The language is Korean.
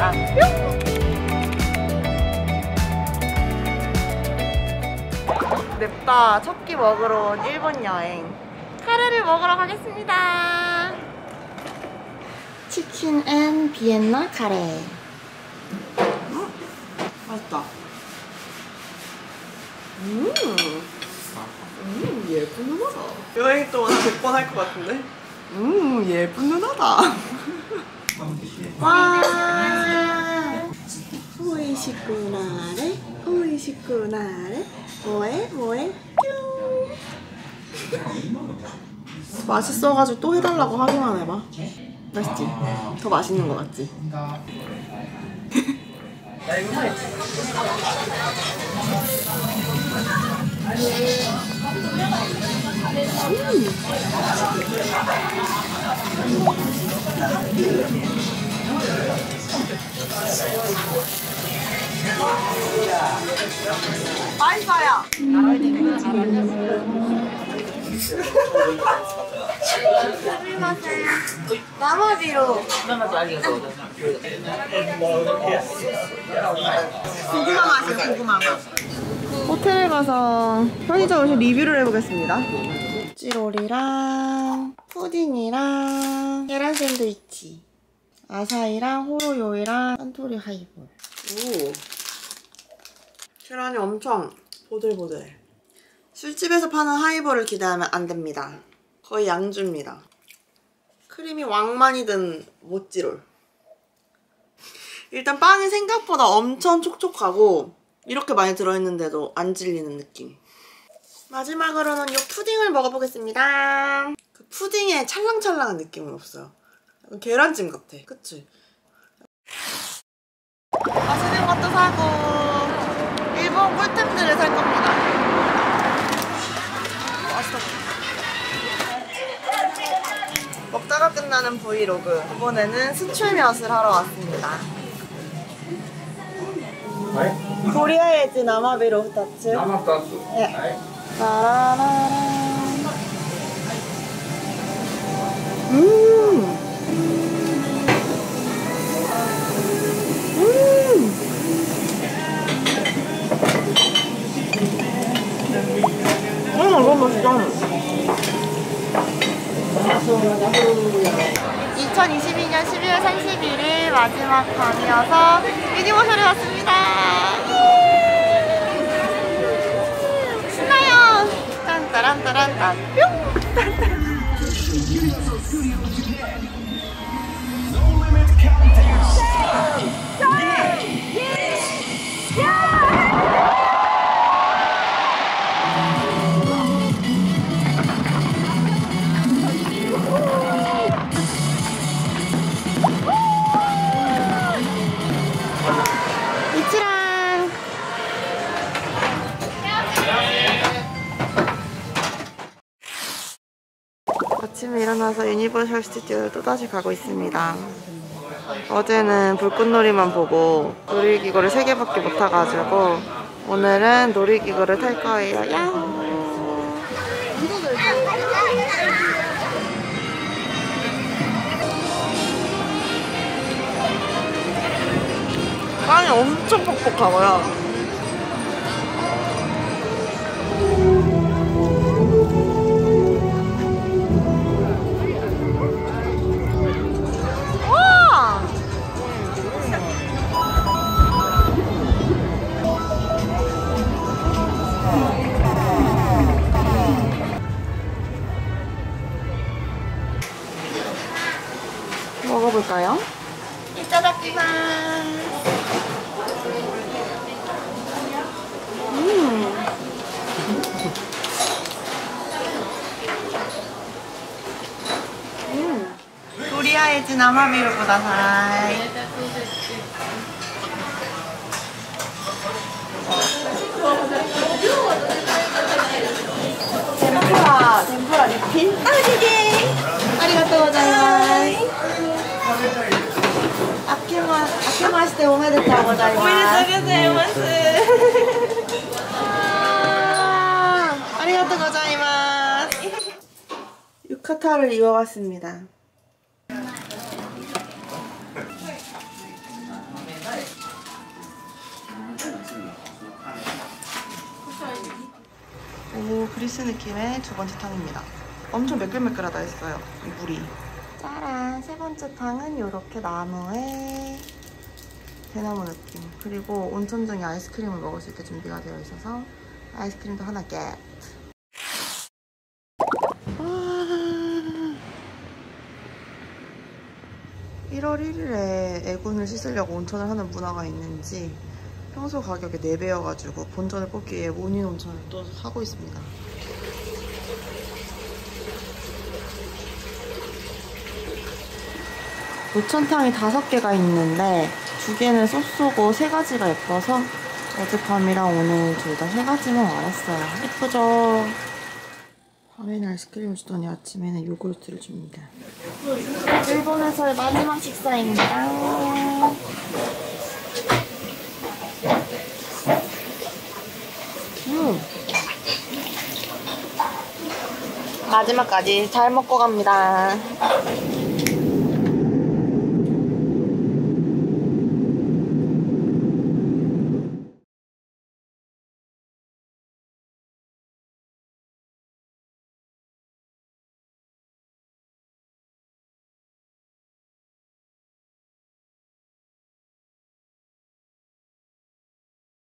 아, 뿅! 냅다 첫끼 먹으러 온 일본 여행. 카레를 먹으러 가겠습니다. 치킨 and 비엔나 카레. 음? 맛있다. 음, 음 예쁜 누나다. 여행 동안 100번 할 것 같은데? 음 예쁜 누나다. 와. 오이시쿠나레 오이시쿠나레. 뭐해 뭐해? 뀨 맛있어가지고 또 해달라고 하기만 해봐. 맛있지? 더 맛있는 거 같지? 맛있어요. 나머지로. 고구마 맛이요? 고구마 맛 호텔에 가서 편의점 음식 리뷰를 해보겠습니다 찌롤이랑 푸딩이랑 계란 샌드위치 아사이랑 호로요이랑 산토리 하이볼. 오. 계란이 엄청 보들보들. 술집에서 파는 하이볼을 기대하면 안 됩니다. 거의 양주입니다. 크림이 왕만이 든 모찌롤. 일단 빵이 생각보다 엄청 촉촉하고 이렇게 많이 들어있는데도 안 질리는 느낌 마지막으로는 이 푸딩을 먹어보겠습니다. 그 푸딩에 찰랑찰랑한 느낌은 없어요. 계란찜 같아. 그치? 맛있는 것도 사고 일본 꿀템들을 살 겁니다. 맛있어. 먹다가 끝나는 브이로그. 이번에는 스출몇을 하러 왔습니다. とりあえず 生ビール 二つ. 生ビール 二つ. 예. 라라라라. 음. 음. 음, 너무 맛있다. 2022년 12월 31일 마지막 밤이어서 미니모션에 왔습니다. taran, taran, taran. 아침에 일어나서 유니버셜 스튜디오를 또다시 가고 있습니다. 어제는 불꽃놀이만 보고 놀이기구를 3개밖에 못 타가지고 오늘은 놀이기구를 탈 거예요. 야호! 빵이 엄청 뻑뻑하고요. 이따다키마스 음. 음. 도리아에즈 나마비를 보다사이 덴푸라 덴푸라 리필 아리게 아리가또 고자이마스 아키마 고자이마스 유카타를 입어봤습니다 그리스 느낌의 두 번째 탕입니다. 엄청 매끌매끌하다 했어요. 이 물이. 짜란 세 번째 탕은 이렇게 나무에 대나무 느낌. 그리고 온천장에 아이스크림을 먹을 수 있게 준비가 되어 있어서 아이스크림도 하나 겟. 와. 1월 1일에 애군을 씻으려고 온천을 하는 문화가 있는지 평소 가격의 4배여가지고 본전을 뽑기 위해 모닝 온천을 또 하고 있습니다. 노천탕이 다섯 개가 있는데 두 개는 so so고 세 가지가 예뻐서 어젯밤이랑 오늘 둘 다 세 가지만 알았어요. 예쁘죠? 밤에는 아이스크림을 주더니 아침에는 요구르트를 줍니다. 일본에서의 마지막 식사입니다. 음. 마지막까지 잘 먹고 갑니다.